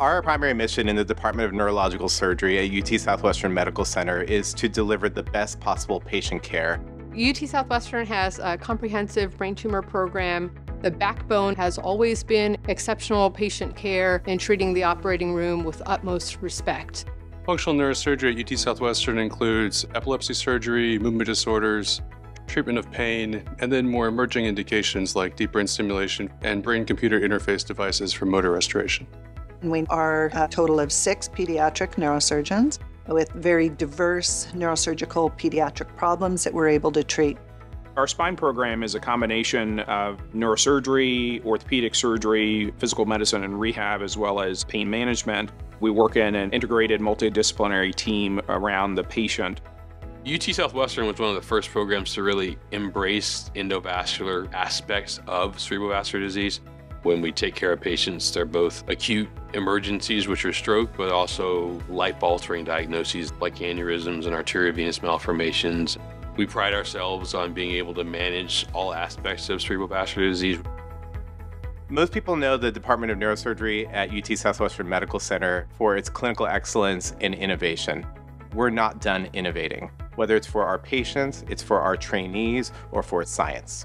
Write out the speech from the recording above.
Our primary mission in the Department of Neurological Surgery at UT Southwestern Medical Center is to deliver the best possible patient care. UT Southwestern has a comprehensive brain tumor program. The backbone has always been exceptional patient care and treating the operating room with utmost respect. Functional neurosurgery at UT Southwestern includes epilepsy surgery, movement disorders, treatment of pain, and then more emerging indications like deep brain stimulation and brain computer interface devices for motor restoration. We are a total of six pediatric neurosurgeons with very diverse neurosurgical pediatric problems that we're able to treat. Our spine program is a combination of neurosurgery, orthopedic surgery, physical medicine and rehab, as well as pain management. We work in an integrated multidisciplinary team around the patient. UT Southwestern was one of the first programs to really embrace endovascular aspects of cerebrovascular disease. When we take care of patients, they're both acute emergencies, which are stroke, but also life-altering diagnoses like aneurysms and arteriovenous malformations. We pride ourselves on being able to manage all aspects of cerebrovascular disease. Most people know the Department of Neurosurgery at UT Southwestern Medical Center for its clinical excellence and innovation. We're not done innovating. Whether it's for our patients, it's for our trainees, or for science.